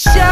Show.